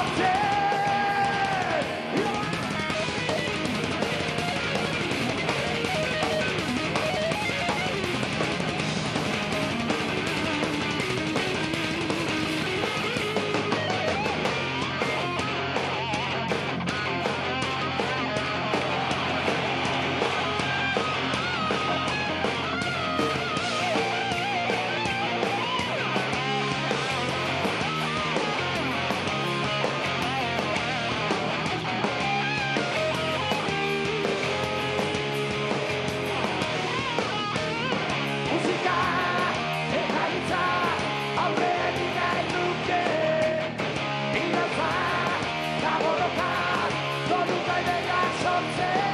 Austin! they got something.